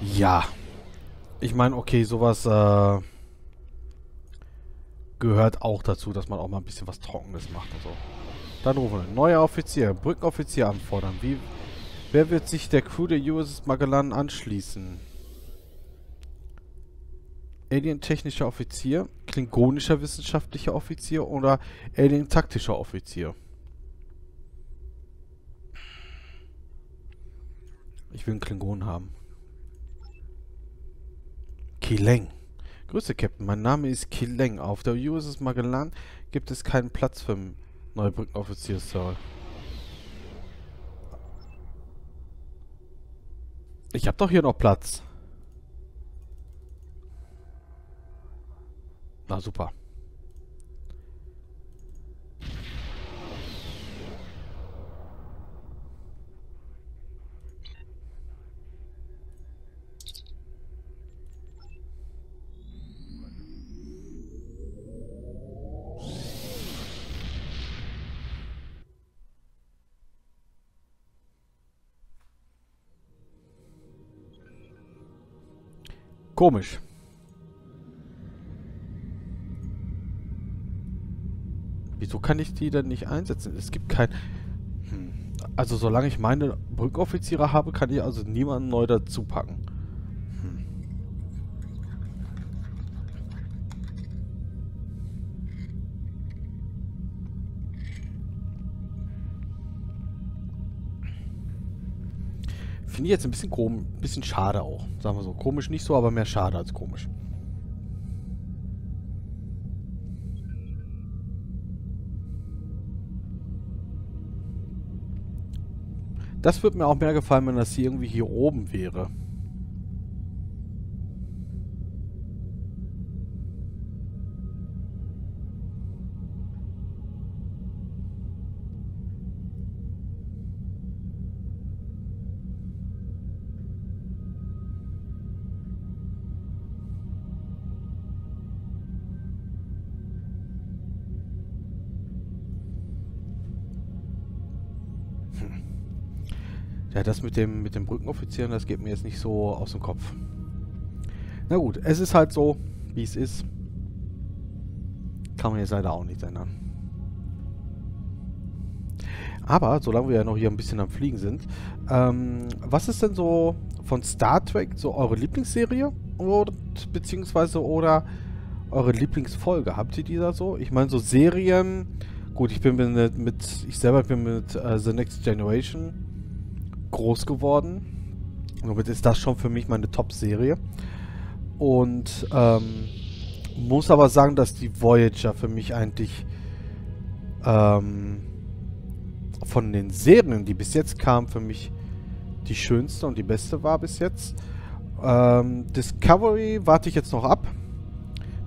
Ja. Ich meine, okay, sowas äh, gehört auch dazu, dass man auch mal ein bisschen was Trockenes macht und so. Dann rufen wir neuer Offizier, Brückenoffizier anfordern. Wie, wer wird sich der Crew der USS Magellan anschließen? Alien-technischer Offizier, klingonischer wissenschaftlicher Offizier oder Alien-taktischer Offizier? Ich will einen Klingon haben. Kileng. Grüße, Captain. Mein Name ist Kileng. Auf der USS Magellan gibt es keinen Platz für neue Brückenoffizier, Sir. Ich hab doch hier noch Platz. Na super. Komisch. Wieso kann ich die denn nicht einsetzen? Es gibt kein... Hm. Also solange ich meine Brückoffiziere habe, kann ich also niemanden neu dazu packen. Finde ich jetzt ein bisschen komisch, ein bisschen schade auch. Sagen wir so. Komisch nicht so, aber mehr schade als komisch. Das würde mir auch mehr gefallen, wenn das hier irgendwie hier oben wäre. Ja, das mit dem mit den Brückenoffizieren, das geht mir jetzt nicht so aus dem Kopf. Na gut, es ist halt so, wie es ist. Kann man jetzt leider auch nicht ändern. Aber, solange wir ja noch hier ein bisschen am Fliegen sind, ähm, was ist denn so von Star Trek so eure Lieblingsserie? Oder, beziehungsweise, oder eure Lieblingsfolge? Habt ihr die da so? Ich meine, so Serien... Gut, ich bin mit, mit ich selber bin mit uh, The Next Generation groß geworden. Somit ist das schon für mich meine Top-Serie. Und ähm, muss aber sagen, dass die Voyager für mich eigentlich ähm, von den Serien, die bis jetzt kamen, für mich die schönste und die beste war bis jetzt. Ähm, Discovery warte ich jetzt noch ab,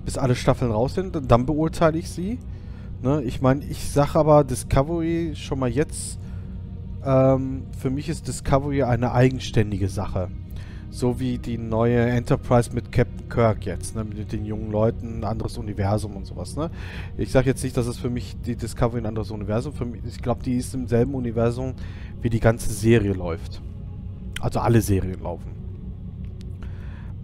bis alle Staffeln raus sind. Dann beurteile ich sie. Ne? Ich meine, ich sage aber Discovery schon mal jetzt ähm, für mich ist Discovery eine eigenständige Sache. So wie die neue Enterprise mit Captain Kirk jetzt, ne? mit den jungen Leuten, ein anderes Universum und sowas. Ne? Ich sage jetzt nicht, dass es für mich die Discovery ein anderes Universum für mich Ich glaube, die ist im selben Universum, wie die ganze Serie läuft. Also alle Serien laufen.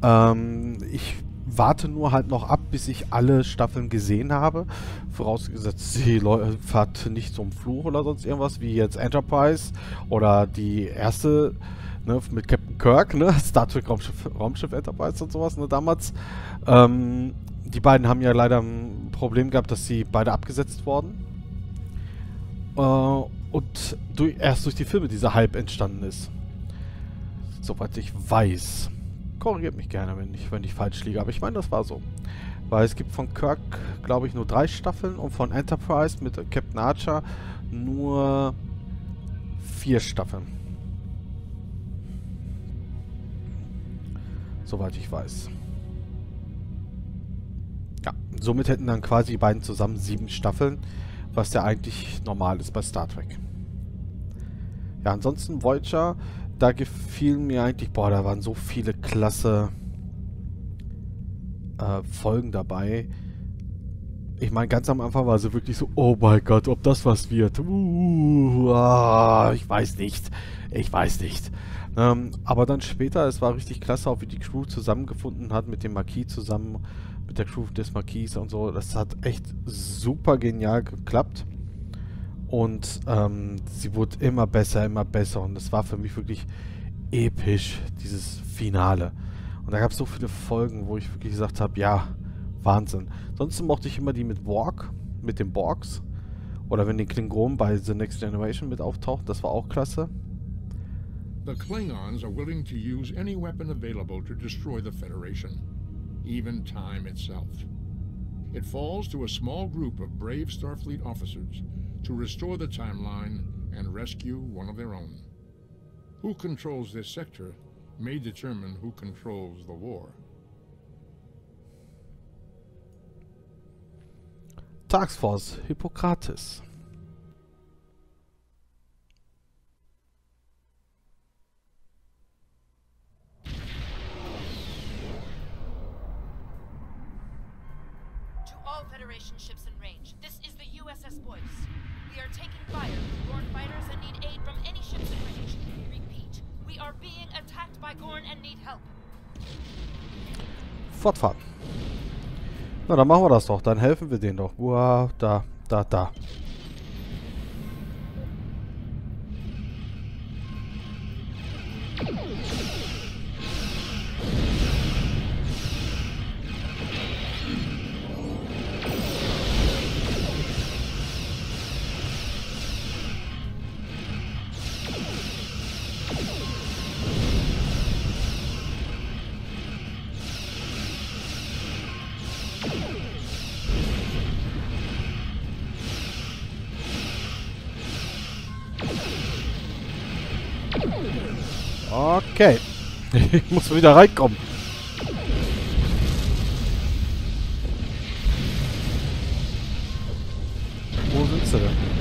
Ähm, ich warte nur halt noch ab, bis ich alle Staffeln gesehen habe. Vorausgesetzt, sie fährt nicht zum Fluch oder sonst irgendwas, wie jetzt Enterprise oder die erste ne, mit Captain Kirk, ne, Star Trek Raumschiff, Raumschiff Enterprise und sowas, ne, damals. Ähm, die beiden haben ja leider ein Problem gehabt, dass sie beide abgesetzt wurden. Äh, und durch, erst durch die Filme dieser Hype entstanden ist. Soweit ich weiß korrigiert mich gerne, wenn ich, wenn ich falsch liege. Aber ich meine, das war so. Weil es gibt von Kirk, glaube ich, nur drei Staffeln und von Enterprise mit Captain Archer nur vier Staffeln. Soweit ich weiß. Ja, somit hätten dann quasi die beiden zusammen sieben Staffeln, was ja eigentlich normal ist bei Star Trek. Ja, ansonsten Voyager da gefiel mir eigentlich, boah, da waren so viele klasse äh, Folgen dabei. ich meine, ganz am Anfang war sie wirklich so, oh mein Gott, ob das was wird. Uh, ah, ich weiß nicht. Ich weiß nicht. Ähm, aber dann später, es war richtig klasse, auch wie die Crew zusammengefunden hat, mit dem Marquis zusammen, mit der Crew des Marquis und so. Das hat echt super genial geklappt. Und ähm, sie wurde immer besser, immer besser. Und es war für mich wirklich episch, dieses Finale. Und da gab es so viele Folgen, wo ich wirklich gesagt habe, ja, Wahnsinn. Sonst mochte ich immer die mit Borg, mit den Borgs. Oder wenn die Klingonen bei The Next Generation mit auftaucht, das war auch klasse. The Klingons are willing to use any weapon available to destroy the Federation, even time itself. It falls to a small group of brave Starfleet officers to restore the timeline and rescue one of their own. Who controls this sector may determine who controls the war. Task Force Hippocrates all Federation ships in range. This is the USS Boyce. We are taking fire Gorn fighters and need aid from any ships in range. Repeat, we are being attacked by Gorn and need help. Fortfahren. Na, dann machen wir das doch. Dann helfen wir denen doch. Uah, da, da, da. Okay. Ich muss wieder reinkommen. Wo sind sie denn?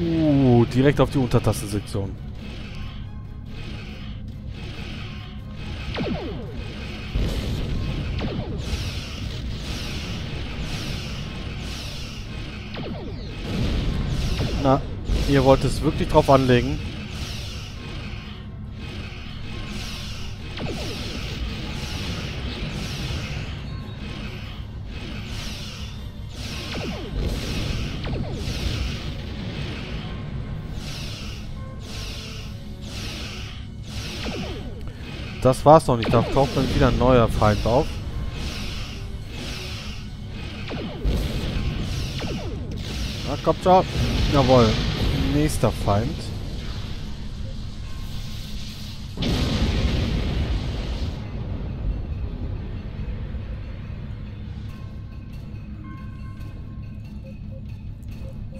Uh, direkt auf die Untertastensektion. Ihr wollt es wirklich drauf anlegen. Das war's noch nicht. Da taucht dann wieder ein neuer Feind auf. Na, kommt schon. Jawohl. Nächster Feind.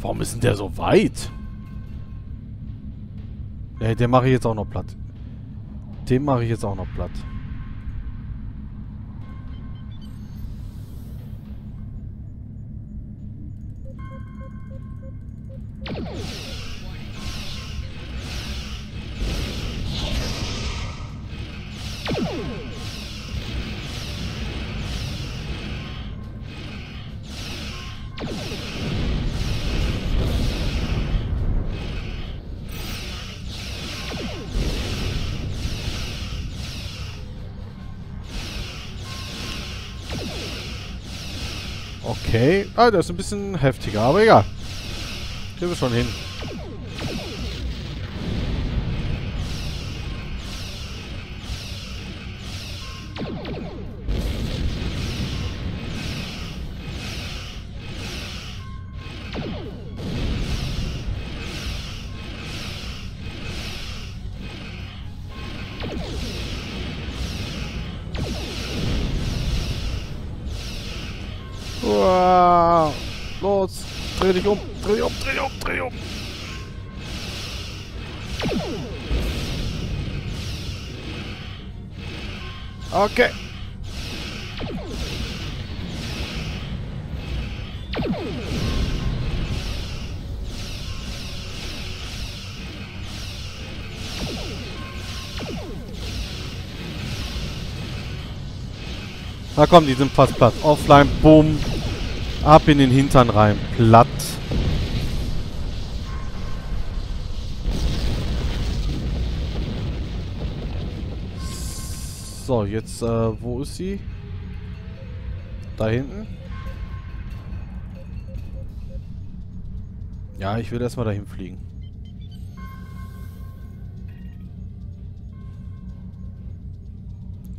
Warum ist denn der so weit? Ne, den mache ich jetzt auch noch platt. Den mache ich jetzt auch noch platt. Okay. Ah, das ist ein bisschen heftiger, aber egal. Kriegen wir schon hin. Uah. Los, dreh dich um, dreh dich um, dreh dich um. Na komm, die sind fast platt. Offline, boom. Ab in den Hintern rein. Platt. So, jetzt, äh, wo ist sie? Da hinten? Ja, ich will erstmal dahin fliegen.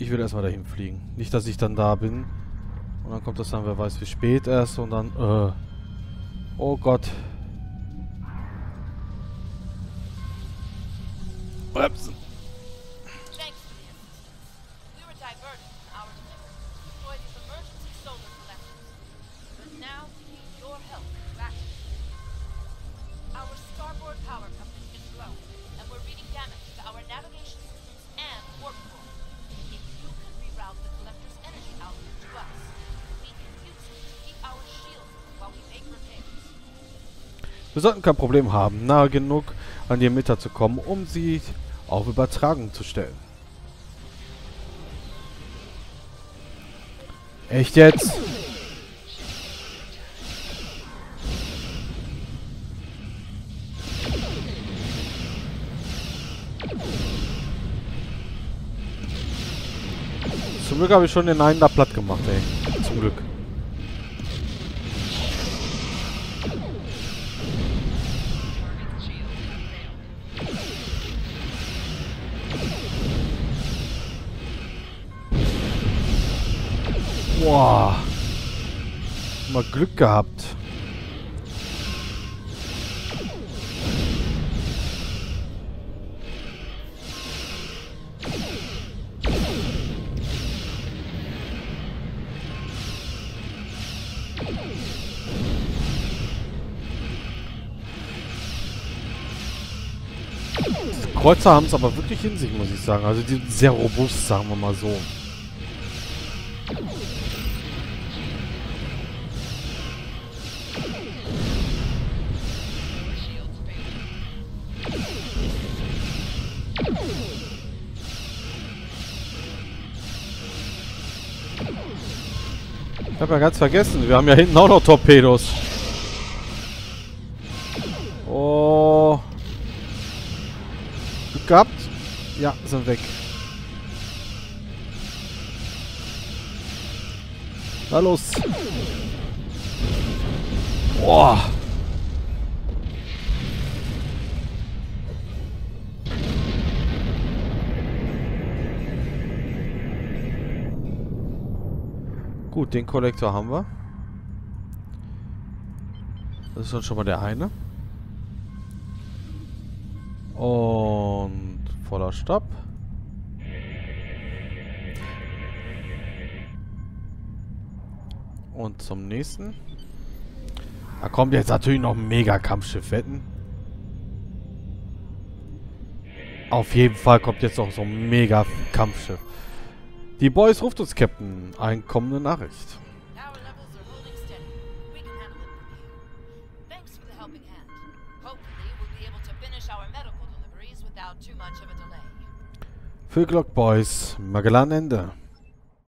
Ich will erstmal dahin fliegen. Nicht, dass ich dann da bin. Und dann kommt das dann, wer weiß wie spät erst. Und dann, äh. Oh Gott. Wir sollten kein Problem haben, nahe genug an die Emitter zu kommen, um sie auf Übertragung zu stellen. Echt jetzt? Zum Glück habe ich schon den einen da platt gemacht, ey. Zum Glück. Boah. Mal Glück gehabt. Kreuzer haben es aber wirklich in sich, muss ich sagen. Also die sind sehr robust, sagen wir mal so. Ich hab ja ganz vergessen, wir haben ja hinten auch noch Torpedos. Oh. Glück gehabt? Ja, sind weg. Na los. Boah. Gut, den Kollektor haben wir. Das ist dann schon mal der eine. Und voller Stopp. Und zum nächsten. Da kommt jetzt natürlich noch ein Mega-Kampfschiff, wetten. Auf jeden Fall kommt jetzt noch so ein Mega-Kampfschiff. Die Boys ruft uns, Captain. Einkommende Nachricht. Für Glock Boys. Magellan Ende.